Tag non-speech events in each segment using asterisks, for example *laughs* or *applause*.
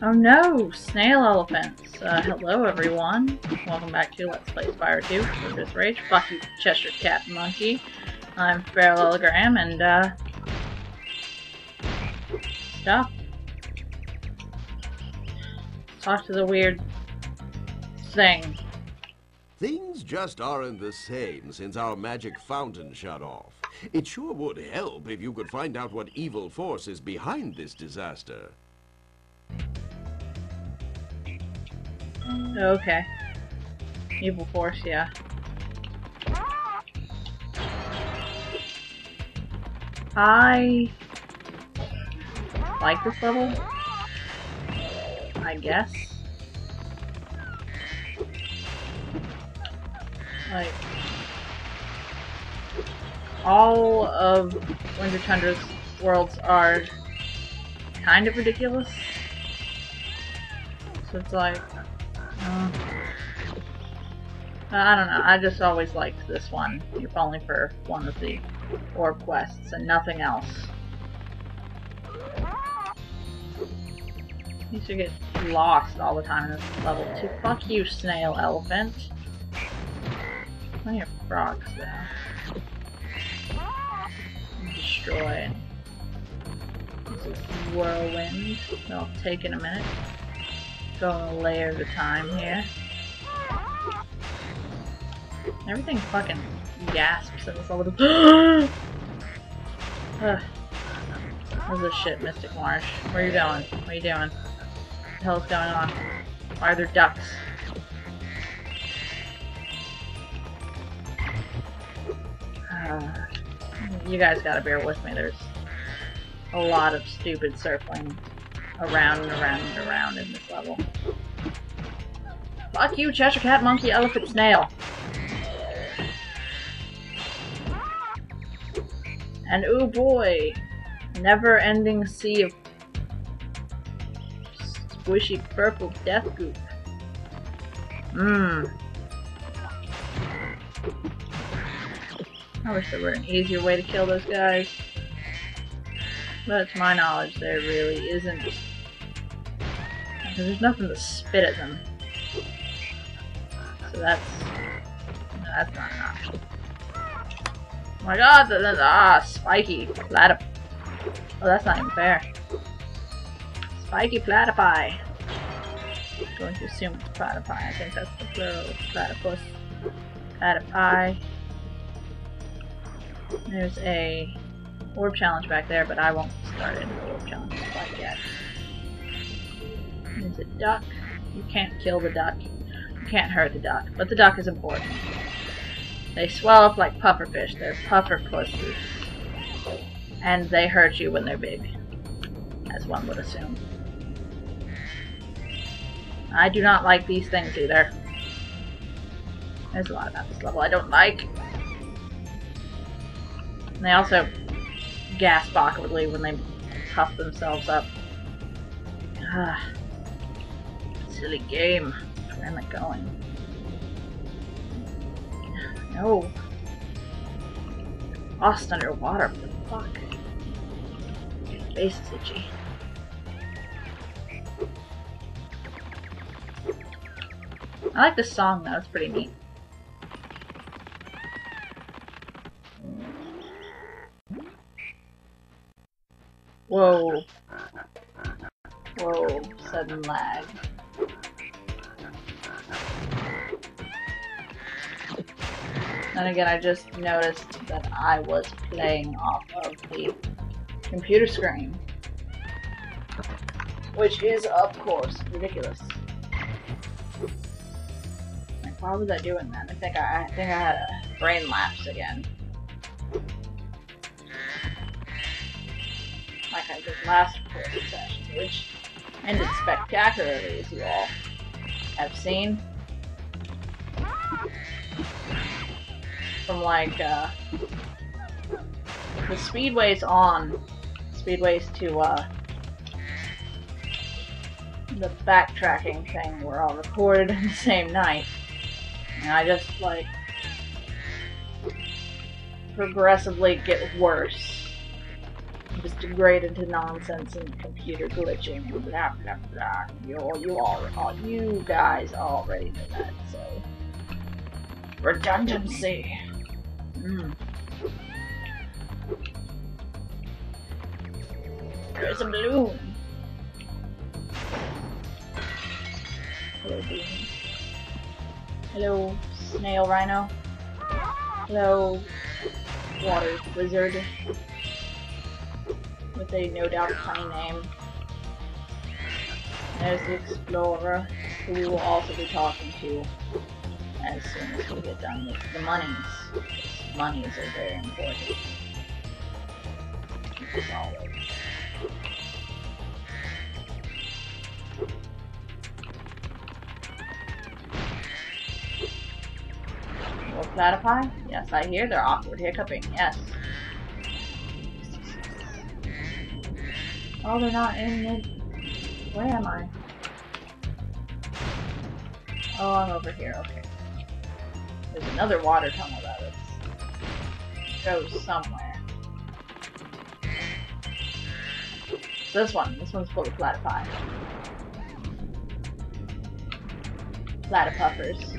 Oh no, snail elephants. Uh, hello everyone. Welcome back to Let's Play Spyro 2 Surface Rage. Fuck you, Cheshire Cat Monkey. I'm Ferallelogram and, uh... Stop. Talk to the weird thing. Things just aren't the same since our magic fountain shut off. It sure would help if you could find out what evil force is behind this disaster. Okay. Evil force, yeah. I like this level. I guess. Like all of Winter Tundra's worlds are kind of ridiculous. So it's like uh, I don't know. I just always liked this one, You're only for one of the orb quests and nothing else. You should get lost all the time in this level too. Fuck you, snail elephant. Plenty of frogs though. Destroy. This is whirlwind. It'll take in a minute. Going a layer at a time here. Everything fucking gasps at *gasps* this level. Ugh. Where's this shit, Mystic Marsh? Where are you going? What are you doing? What the hell is going on? Why are there ducks? *sighs* You guys gotta bear with me. There's a lot of stupid circling around and around and around in this level. Fuck you, Cheshire Cat, Monkey, Elephant, Snail. And oh boy, never-ending sea of squishy purple death goop. Mmm. I wish there were an easier way to kill those guys. But to my knowledge, there really isn't. There's nothing to spit at them. That's... That's not an option. Oh my god, the, the, ah, spiky platyp. Oh, that's not even fair. Spiky platypi. I'm going to assume it's platypi. I think that's the plural. Platypus. Platypi. There's a orb challenge back there, but I won't start any orb challenge quite yet. There's a duck. You can't kill the duck. Can't hurt the duck, but the duck is important. They swell up like pufferfish. They're puffer pussies. And they hurt you when they're big, as one would assume. I do not like these things either. There's a lot about this level I don't like. And they also gasp awkwardly when they puff themselves up. Ah, silly game. Where am I going? No. Lost underwater. What the fuck? My face is itchy. I like this song though, it's pretty neat. Whoa. Whoa, sudden lag. And again, I just noticed that I was playing off of the computer screen. Which is, of course, ridiculous. Like, why was I doing that? I think I, I think I had a brain lapse again. Like I did last recording session, which ended spectacularly, as you all have seen. From like, uh, the speedways on, speedways to, uh, the backtracking thing were all recorded *laughs* in the same night. And I just, like, progressively get worse just degraded to nonsense and computer glitching blah blah blah. You you all, all you guys already know that. So redundancy. Mm. There's a balloon. Hello, balloon. Hello, snail rhino. Hello, water lizard with a no doubt funny name. There's the explorer, who we will also be talking to as soon as we get done with the monies. Monies are very important. Yes, I hear they're awkward hiccuping. Yes. Oh, they're not in it. Where am I? Oh, I'm over here. Okay. There's another water tunnel that is goes somewhere. This one. This one's full of platypi. Platypuffers.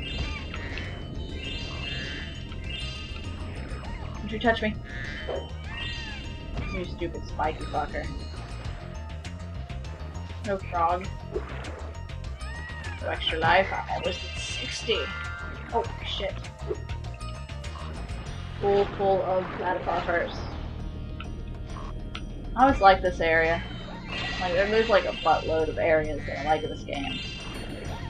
Don't you touch me. You stupid spiky fucker. No frog. No extra life. I'm almost at 60. Oh, shit. Full, full of platypuffers. I always like this area. Like, there's like a buttload of areas that I like in this game.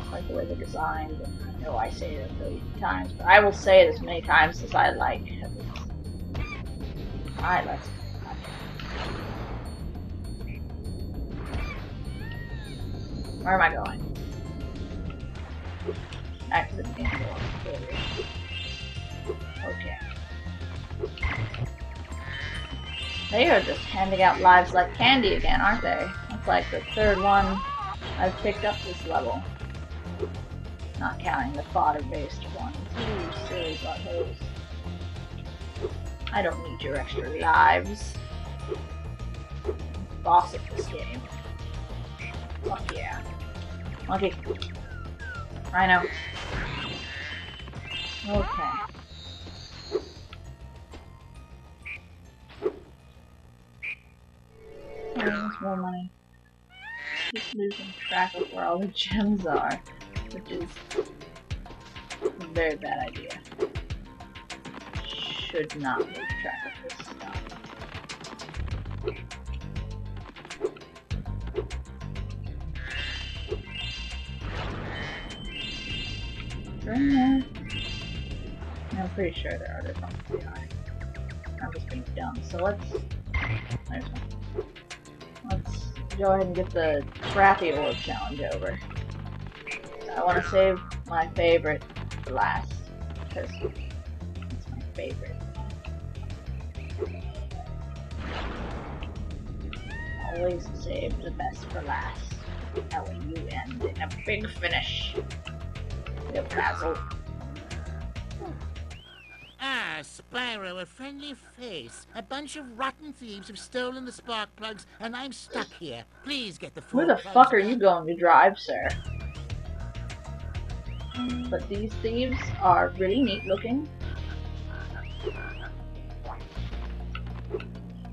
I like the way they're designed. I know I say it a million times, but I will say it as many times as I like. Alright, let's Where am I going? Back to the main door. They are just handing out lives like candy again, aren't they? That's like the third one I've picked up this level. Not counting the fodder-based ones. You silly buttholes. I don't need your extra lives. Boss of this game. Fuck yeah. Okay. Rhino. Okay. More money. Keep losing track of where all the gems are, which is a very bad idea. Should not lose track of this stuff. in there? I'm pretty sure there are. There probably are. I'm just being dumb. So let's. Go ahead and get the crappy orb challenge over. I want to save my favorite last because it's my favorite. Always save the best for last. That way you end in a big finish. Yep, Basil. Ah, Spyro, a friendly face. A bunch of rotten thieves have stolen the spark plugs, and I'm stuck here. Please get the Where the fuck are you going to drive, sir? But these thieves are really neat looking.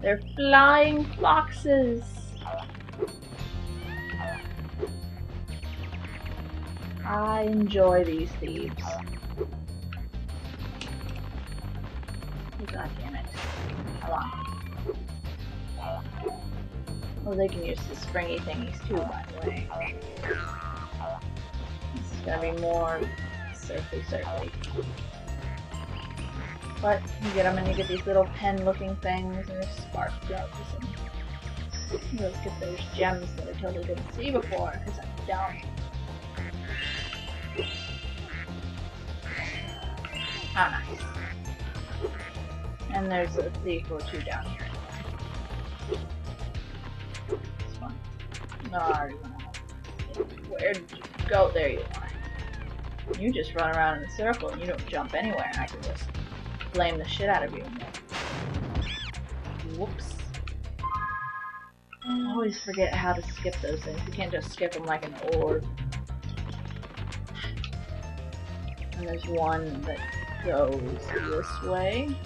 They're flying foxes. I enjoy these thieves. God damn it. Come on. Oh, they can use the springy thingies too, by the way. This is gonna be more surfy surfy. But you get them and you get these little pen looking things and spark plugs and look at those gems that I totally didn't see before because I'm dumb. How ah, nice. And there's a or two down here. This one. No, I already went out. Where'd you go? There you are. You just run around in a circle and you don't jump anywhere and I can just blame the shit out of you. Whoops. I always forget how to skip those things. You can't just skip them like an orb. And there's one that goes this way.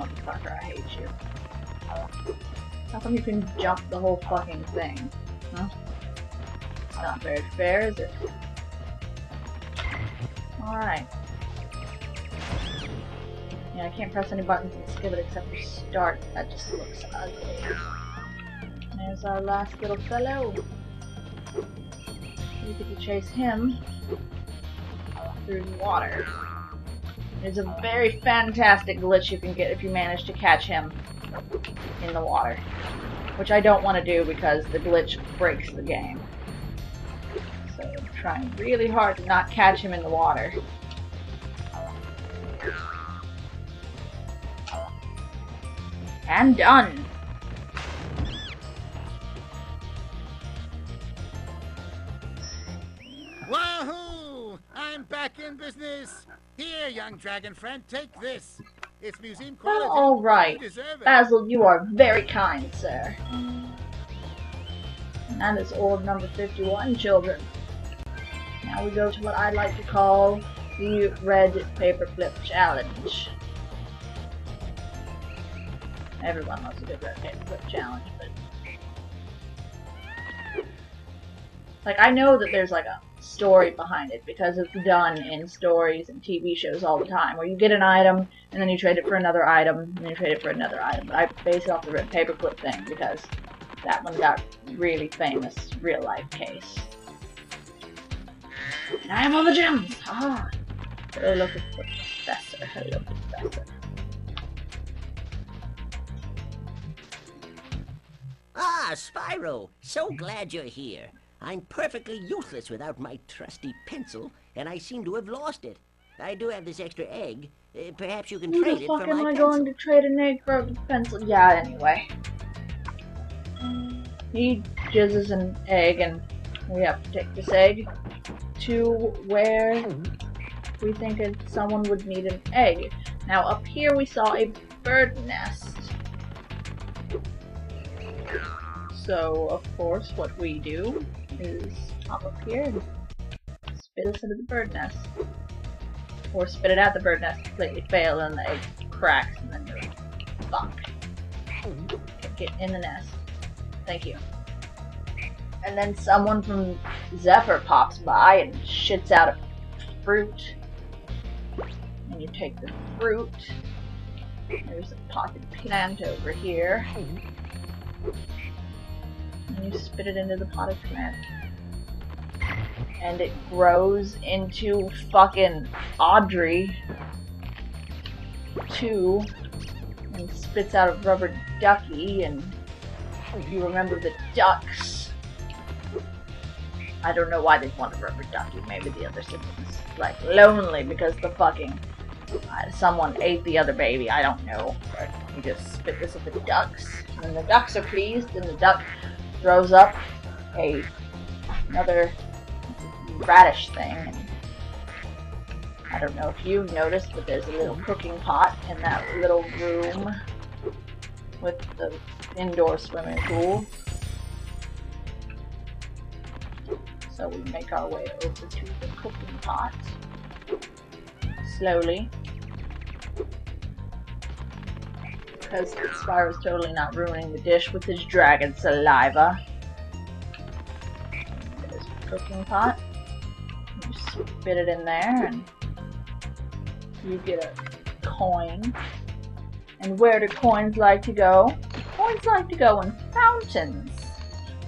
Motherfucker, I hate you. How come you can jump the whole fucking thing? Huh? It's not very fair, is it? Alright. Yeah, I can't press any buttons and skip it except for start. That just looks ugly. There's our last little fellow. We get to chase him through the water. It's a very fantastic glitch you can get if you manage to catch him in the water. Which I don't want to do because the glitch breaks the game. So I'm trying really hard to not catch him in the water. And done! Business. Here, young dragon friend, take this. It's museum quality. Well, all right. You. Basil, you are very kind, sir. And that is orb number 51, children. Now we go to what I like to call the red paperclip challenge. Everyone loves a good red paperclip challenge, but like I know that there's like a story behind it because it's done in stories and TV shows all the time where you get an item and then you trade it for another item and then you trade it for another item. But I base it off the paperclip thing because that one got really famous real life case. And I am all the gems! Ah! Hello, local professor. Hello, professor. Ah, Spyro, so glad you're here. I'm perfectly useless without my trusty pencil, and I seem to have lost it. I do have this extra egg. Uh, perhaps you can Who trade the it fuck for am my I pencil. going to trade an egg for a pencil? Yeah, anyway. He jizzes an egg, and we have to take this egg to where we think it- someone would need an egg. Now, up here we saw a bird nest. So, of course, what we do is hop up here and spit us into the bird nest. Or spit it at the bird nest, completely fail, and the egg cracks, and then you're fucked. Get in the nest. Thank you. And then someone from Zephyr pops by and shits out a fruit. And you take the fruit. There's a pocket plant over here. And you spit it into the pot of plant. And it grows into fucking Audrey 2 and spits out a rubber ducky and you remember the ducks I don't know why they want a rubber ducky. Maybe the other siblings like lonely because the fucking uh, someone ate the other baby. I don't know. But you just spit this at the ducks, and the ducks are pleased, and the duck throws up a another radish thing. I don't know if you've noticed, but there's a little cooking pot in that little room with the indoor swimming pool. So we make our way over to the cooking pot slowly. Because Spyro's totally not ruining the dish with his dragon saliva. There's the cooking pot. You spit it in there and you get a coin. And where do coins like to go? Coins like to go in fountains.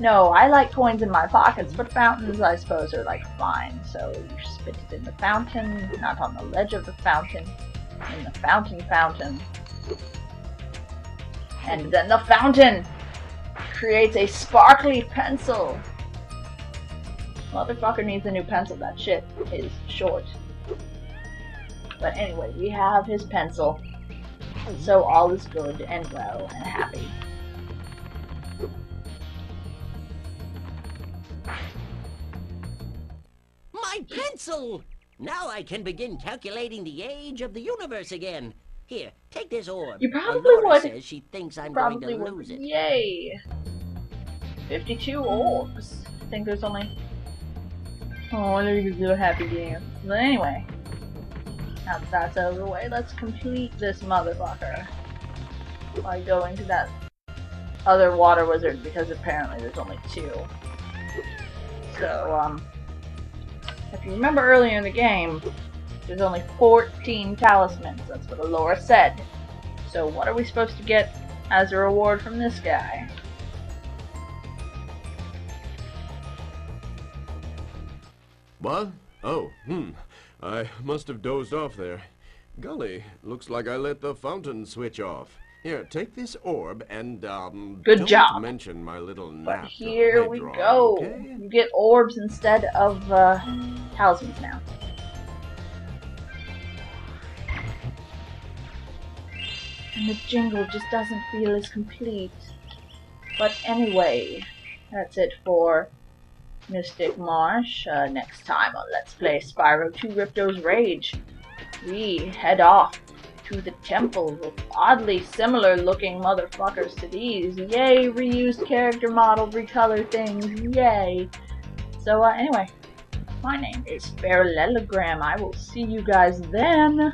No, I like coins in my pockets, but fountains, I suppose, are like fine. So you spit it in the fountain, not on the ledge of the fountain, in the fountain fountain. And then the fountain creates a sparkly pencil. Motherfucker needs a new pencil. That shit is short. But anyway, we have his pencil. So all is good and well and happy. My pencil! Now I can begin calculating the age of the universe again. Here, take this orb. You probably Elora would. says she thinks I'm going to would. lose it. Yay! 52 orbs. I think there's only. Oh, look at this little happy dance. But anyway, now that that's out of the way, let's complete this motherfucker by going to that other water wizard because apparently there's only two. So, um, if you remember earlier in the game, there's only 14 talismans. That's what Elora said. So, what are we supposed to get as a reward from this guy? What? Oh, hmm. I must have dozed off there. Golly, looks like I let the fountain switch off. Here, take this orb and, um... Good don't job. mention my little nap. But here we draw, go. okay? You get orbs instead of uh, talismans now. And the jingle just doesn't feel as complete. But anyway, that's it for Mystic Marsh. Uh, next time on Let's Play Spyro 2 Ripto's Rage, we head off to the temple with oddly similar looking motherfuckers to these. Yay, reused character model, recolor things, yay. So, uh, anyway, my name is Ferallelogram. I will see you guys then.